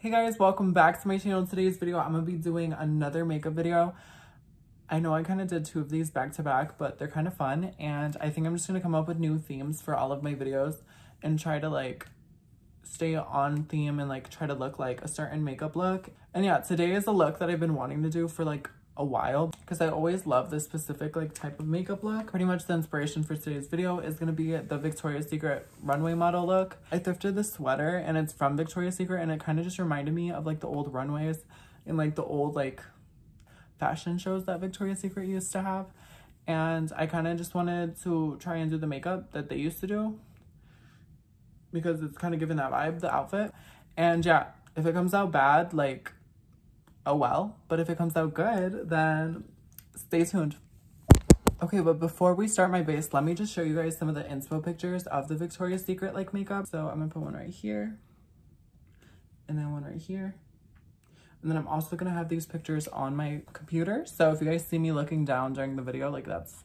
Hey guys, welcome back to my channel. Today's video, I'm gonna be doing another makeup video. I know I kind of did two of these back to back, but they're kind of fun. And I think I'm just gonna come up with new themes for all of my videos and try to like stay on theme and like try to look like a certain makeup look. And yeah, today is a look that I've been wanting to do for like a while because I always love this specific like type of makeup look. Pretty much the inspiration for today's video is going to be the Victoria's Secret runway model look. I thrifted this sweater and it's from Victoria's Secret and it kind of just reminded me of like the old runways and like the old like fashion shows that Victoria's Secret used to have. And I kind of just wanted to try and do the makeup that they used to do because it's kind of giving that vibe, the outfit. And yeah, if it comes out bad, like oh well. But if it comes out good, then stay tuned. Okay, but before we start my base, let me just show you guys some of the inspo pictures of the Victoria's Secret like makeup. So I'm gonna put one right here and then one right here. And then I'm also gonna have these pictures on my computer. So if you guys see me looking down during the video, like that's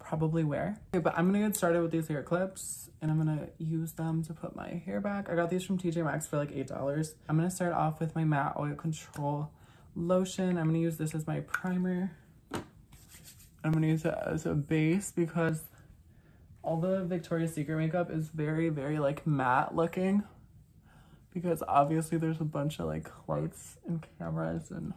probably where. Okay, but I'm gonna get started with these hair clips and I'm gonna use them to put my hair back. I got these from TJ Maxx for like $8. I'm gonna start off with my matte oil control lotion. I'm going to use this as my primer. I'm going to use it as a base because all the Victoria's Secret makeup is very, very like matte looking because obviously there's a bunch of like lights and cameras and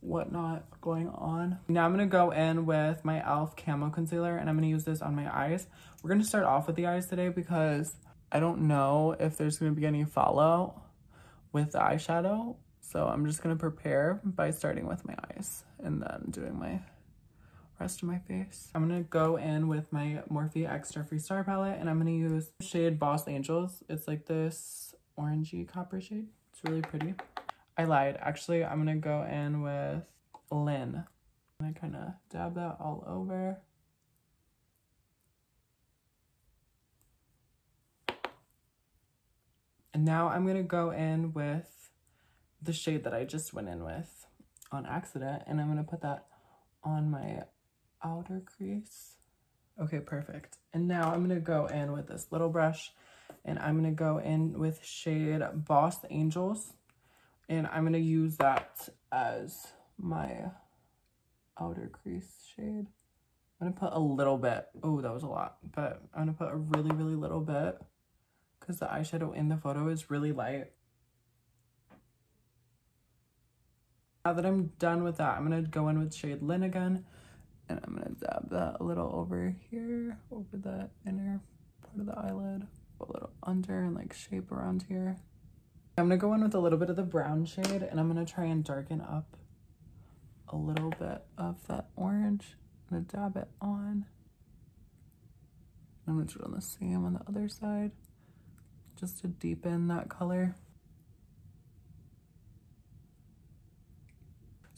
whatnot going on. Now I'm going to go in with my e.l.f. Camo Concealer and I'm going to use this on my eyes. We're going to start off with the eyes today because I don't know if there's going to be any fallout with the eyeshadow so I'm just to prepare by starting with my eyes and then doing my rest of my face. I'm to go in with my Morphe X Jeffree Star palette and I'm to use shade Boss Angels. It's like this orangey copper shade. It's really pretty. I lied. Actually, I'm to go in with Lynn. I kind of dab that all over. And now I'm to go in with the shade that I just went in with on accident. And I'm going to put that on my outer crease. Okay, perfect. And now I'm going to go in with this little brush and I'm going to go in with shade Boss Angels. And I'm going to use that as my outer crease shade. I'm going to put a little bit. Oh, that was a lot. But I'm going to put a really, really little bit because the eyeshadow in the photo is really light. Now that I'm done with that, I'm to go in with shade Lynn again. And I'm to dab that a little over here, over the inner part of the eyelid. A little under and like shape around here. I'm to go in with a little bit of the brown shade and I'm to try and darken up a little bit of that orange. I'm to dab it on. I'm to do it on the same on the other side just to deepen that color.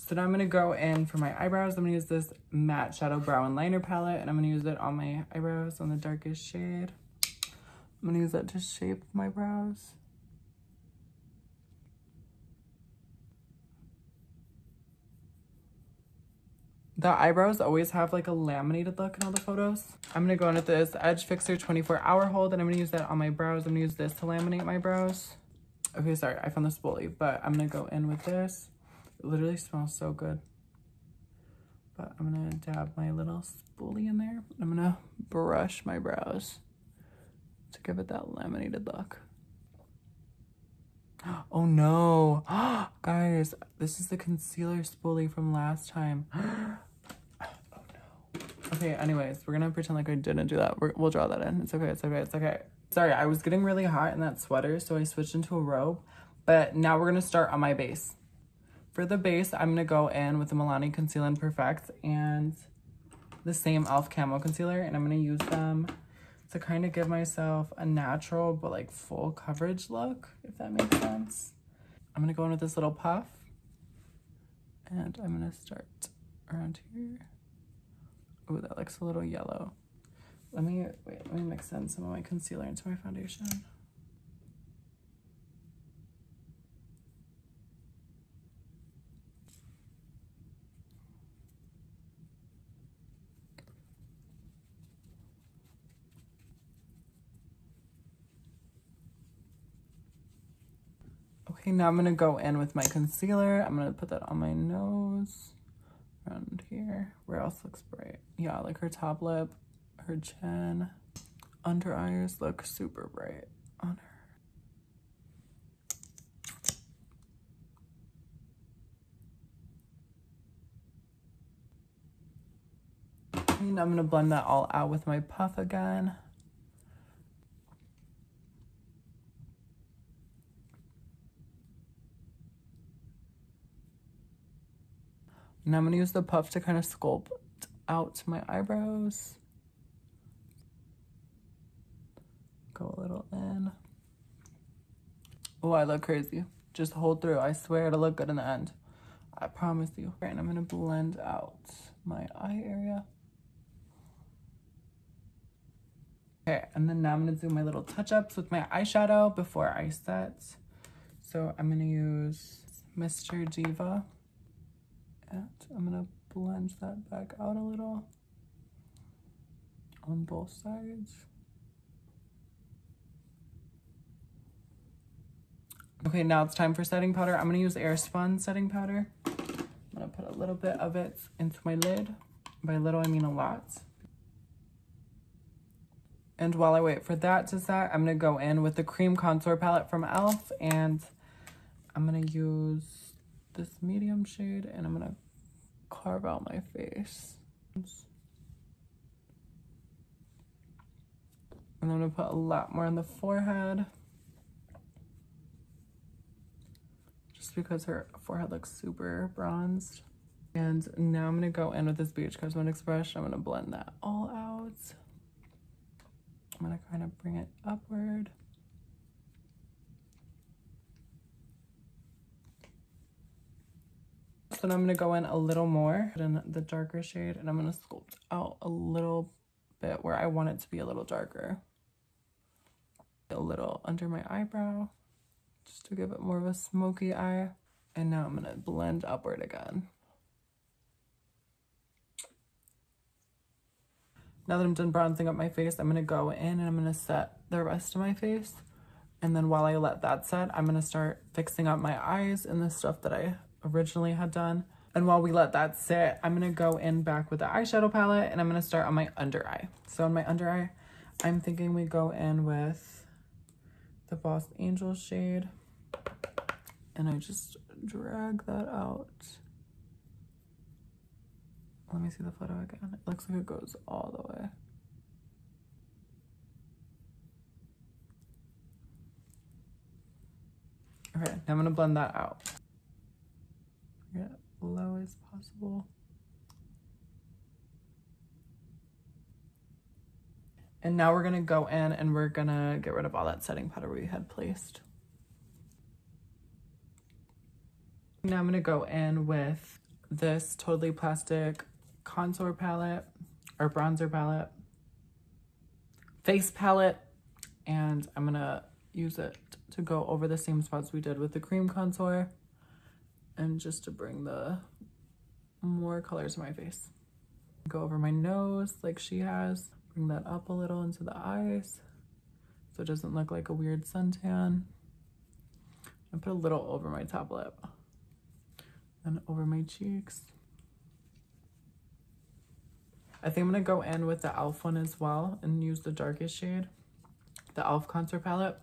So now I'm to go in for my eyebrows. I'm to use this matte shadow brow and liner palette and I'm to use it on my eyebrows on the darkest shade. I'm to use that to shape my brows. The eyebrows always have like a laminated look in all the photos. I'm to go in with this Edge Fixer 24 hour hold and I'm to use that on my brows. I'm to use this to laminate my brows. Okay, sorry, I found this spoolie, but I'm to go in with this. It literally smells so good. But I'm to dab my little spoolie in there. I'm to brush my brows to give it that laminated look. Oh no. Guys, this is the concealer spoolie from last time. oh no. Okay, anyways, we're gonna pretend like I didn't do that. we will draw that in. It's okay, it's okay, it's okay. Sorry, I was getting really hot in that sweater, so I switched into a robe. But now we're gonna start on my base. For the base, I'm going to go in with the Milani Conceal and Perfect and the same e.l.f. Camo Concealer. And I'm going to use them to kind of give myself a natural but like full coverage look, if that makes sense. I'm going to go in with this little puff. And I'm going to start around here. Oh, that looks a little yellow. Let me, wait, let me mix in some of my concealer into my foundation. Okay, now I'm to go in with my concealer. I'm to put that on my nose, around here. Where else looks bright? Yeah, like her top lip, her chin, under eyes look super bright on her. And I'm to blend that all out with my puff again. Now I'm to use the puff to kind of sculpt out my eyebrows. Go a little in. Oh, I look crazy. Just hold through. I swear it'll look good in the end. I promise you. And I'm going to blend out my eye area. Okay, and then now I'm to do my little touch-ups with my eyeshadow before I set. So I'm going to use Mr. Diva. And I'm to blend that back out a little on both sides. Okay, now it's time for setting powder. I'm to use Airspun setting powder. I'm to put a little bit of it into my lid. By little, I mean a lot. And while I wait for that to set, I'm to go in with the cream contour palette from e.l.f. And I'm to use this medium shade and I'm to carve out my face. And I'm to put a lot more on the forehead. Just because her forehead looks super bronzed. And now I'm to go in with this Beach Cosmetics brush. I'm to blend that all out. I'm to kind of bring it upward. So now I'm to go in a little more in the darker shade and I'm to sculpt out a little bit where I want it to be a little darker. A little under my eyebrow just to give it more of a smoky eye. And now I'm to blend upward again. Now that I'm done bronzing up my face, I'm to go in and I'm to set the rest of my face. And then while I let that set, I'm to start fixing up my eyes and the stuff that I originally had done. And while we let that sit, I'm to go in back with the eyeshadow palette and I'm to start on my under eye. So on my under eye, I'm thinking we go in with the Boss Angel shade. And I just drag that out. Let me see the photo again. It looks like it goes all the way. Okay, now I'm gonna blend that out. Low as possible. And now we're gonna go in and we're gonna get rid of all that setting powder we had placed. Now I'm gonna go in with this Totally Plastic contour palette or bronzer palette, face palette, and I'm gonna use it to go over the same spots we did with the cream contour and just to bring the more colors to my face. Go over my nose like she has, bring that up a little into the eyes so it doesn't look like a weird suntan. And put a little over my top lip and over my cheeks. I think I'm to go in with the e.l.f. one as well and use the darkest shade, the e.l.f. contour palette,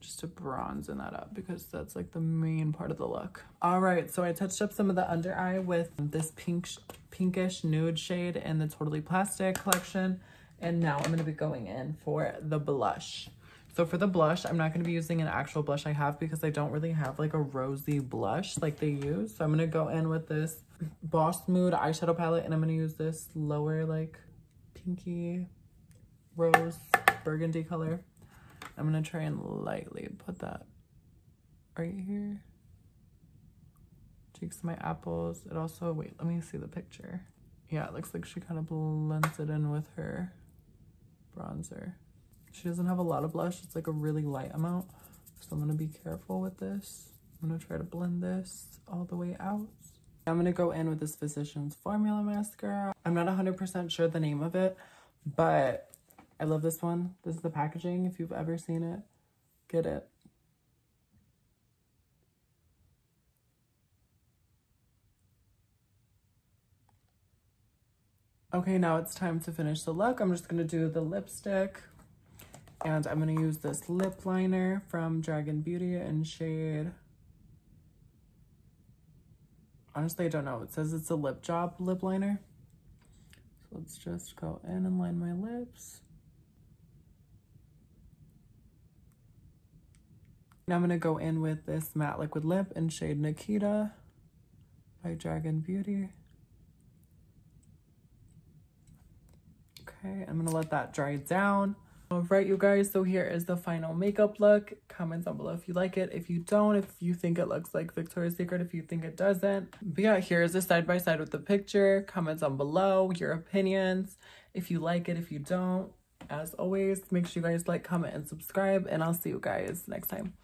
just to bronze in that up because that's like the main part of the look. All right, so I touched up some of the under eye with this pink, pinkish nude shade in the Totally Plastic collection. And now I'm to be going in for the blush. So for the blush, I'm not going to be using an actual blush I have because I don't really have like a rosy blush like they use. So I'm going to go in with this Boss Mood eyeshadow palette and I'm going to use this lower like pinky rose burgundy color. I'm to try and lightly put that right here. Cheeks my apples. It also, wait, let me see the picture. Yeah, it looks like she kind of blends it in with her bronzer. She doesn't have a lot of blush. It's like a really light amount. So I'm to be careful with this. I'm to try to blend this all the way out. I'm to go in with this Physicians Formula Mascara. I'm not 100% sure the name of it, but I love this one. This is the packaging. If you've ever seen it, get it. Okay, now it's time to finish the look. I'm just gonna do the lipstick and I'm gonna use this lip liner from Dragun Beauty in shade. Honestly, I don't know. It says it's a lip job lip liner. So let's just go in and line my lips. Now I'm gonna go in with this matte liquid lip in shade Nikita by Dragun Beauty. Okay, I'm gonna let that dry down. All right, you guys, so here is the final makeup look. Comment down below if you like it. If you don't, if you think it looks like Victoria's Secret, if you think it doesn't. But yeah, here's a side-by-side -side with the picture. Comment down below your opinions. If you like it, if you don't. As always, make sure you guys like, comment, and subscribe. And I'll see you guys next time.